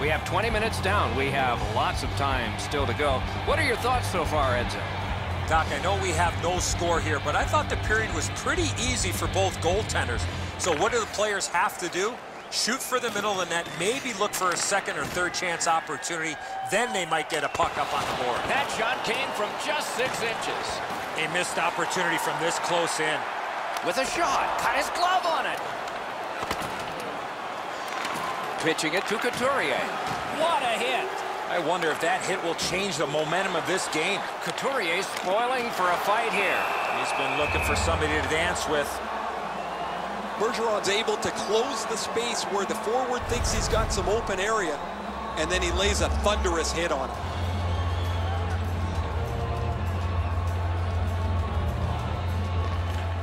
We have 20 minutes down. We have lots of time still to go. What are your thoughts so far, Edzo? Doc, I know we have no score here, but I thought the period was pretty easy for both goaltenders. So what do the players have to do? Shoot for the middle of the net, maybe look for a second or third chance opportunity. Then they might get a puck up on the board. That shot came from just six inches. A missed opportunity from this close in. With a shot, cut his glove on it. Pitching it to Couturier. What a hit. I wonder if that hit will change the momentum of this game. Couturier spoiling for a fight here. He's been looking for somebody to dance with. Bergeron's able to close the space where the forward thinks he's got some open area, and then he lays a thunderous hit on him.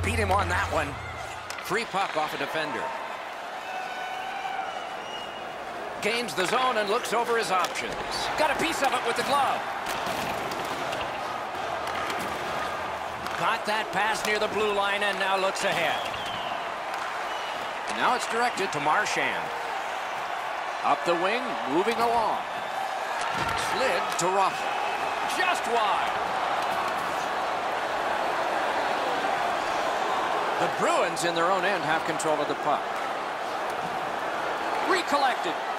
Beat him on that one. Free puck off a defender. Gains the zone and looks over his options. Got a piece of it with the glove. Got that pass near the blue line and now looks ahead. Now it's directed to Marchand. Up the wing, moving along. Slid to Raffl. Just wide. The Bruins in their own end have control of the puck. Recollected.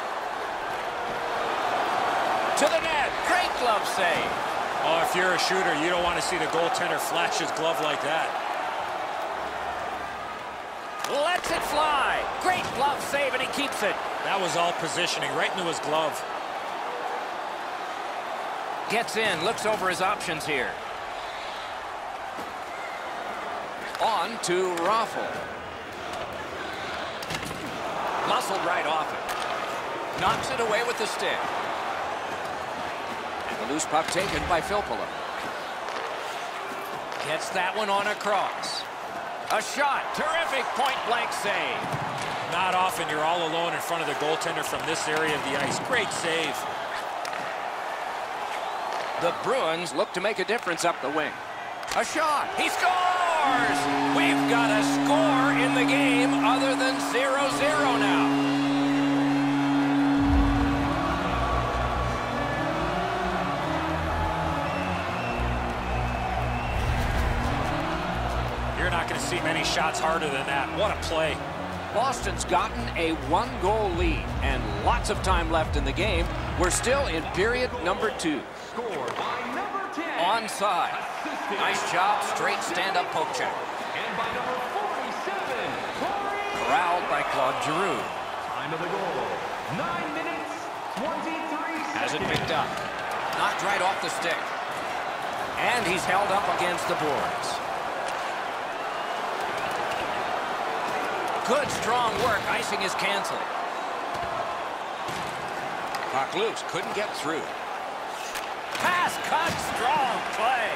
To the net. Great glove save. Oh, if you're a shooter, you don't want to see the goaltender flash his glove like that. Lets it fly. Great glove save, and he keeps it. That was all positioning, right into his glove. Gets in, looks over his options here. On to Raffl. Muscled right off it. Knocks it away with the stick. The loose puck taken by Filppula. Gets that one on across. A shot. Terrific point-blank save. Not often you're all alone in front of the goaltender from this area of the ice. Great save. The Bruins look to make a difference up the wing. A shot. He scores! We've got a score in the game other than 0-0 You're not going to see many shots harder than that. What a play. Boston's gotten a one-goal lead and lots of time left in the game. We're still in period number two. Scored by number 10. Onside. Assisted Nice job, straight stand-up poke check. And by number 47, Corey. Corralled by Claude Giroux. Time of the goal. 9 minutes, 23 seconds. Has it seconds. picked up. Knocked right off the stick. And he's held up against the boards. Good strong work. Icing is canceled. Puck loose. Couldn't get through. Pass cut. Strong play.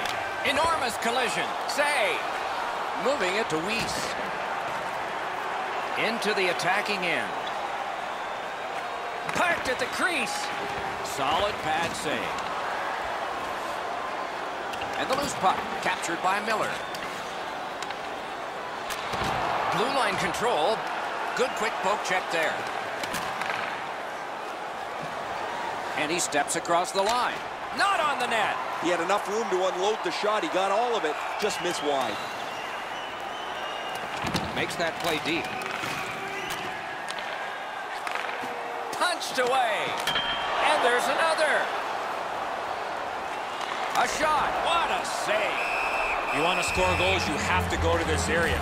Enormous collision. Save. Moving it to Weiss. Into the attacking end. Parked at the crease. Solid pad save. And the loose puck captured by Miller. Blue line control. Good quick poke check there. And he steps across the line. Not on the net. He had enough room to unload the shot. He got all of it, just missed wide. Makes that play deep. Punched away. And there's another. A shot. What a save. You want to score goals, you have to go to this area.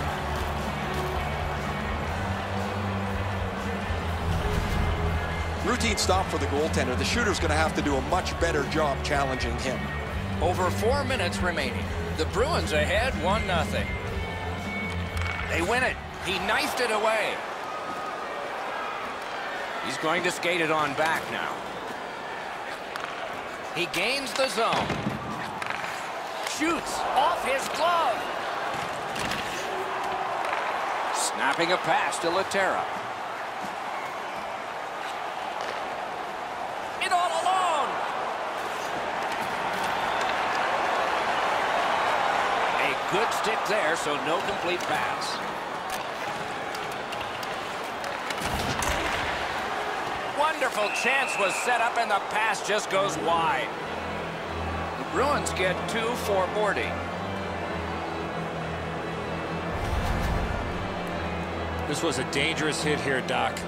Routine stop for the goaltender. The shooter's going to have to do a much better job challenging him. Over four minutes remaining. The Bruins ahead 1-0. They win it. He knifed it away. He's going to skate it on back now. He gains the zone. Shoots off his glove. Snapping a pass to Lehtera. It all alone. A good stick there, so no complete pass. Wonderful chance was set up, and the pass just goes wide. The Bruins get two for boarding. This was a dangerous hit here, Doc.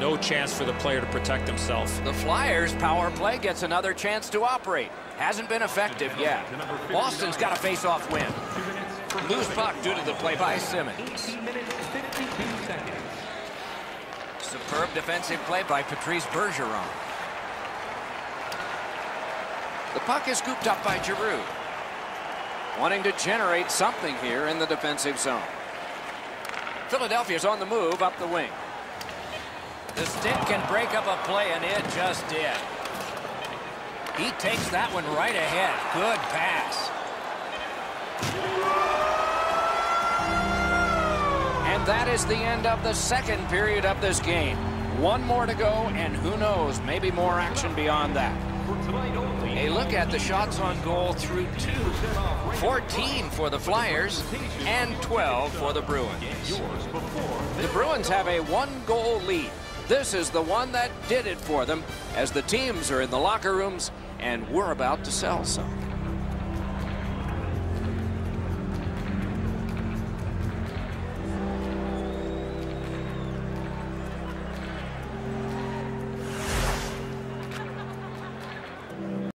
No chance for the player to protect himself. The Flyers' power play gets another chance to operate. Hasn't been effective yet. Boston's got a face-off win. Loose puck due to the play by Simmonds. 18 minutes, 52 seconds. Superb defensive play by Patrice Bergeron. The puck is scooped up by Giroux. Wanting to generate something here in the defensive zone. Philadelphia's on the move up the wing. The stick can break up a play, and it just did. He takes that one right ahead. Good pass. And that is the end of the second period of this game. One more to go, and who knows, maybe more action beyond that. A look at the shots on goal through two. 14 for the Flyers and 12 for the Bruins. The Bruins have a one-goal lead. This is the one that did it for them as the teams are in the locker rooms and we're about to sell some.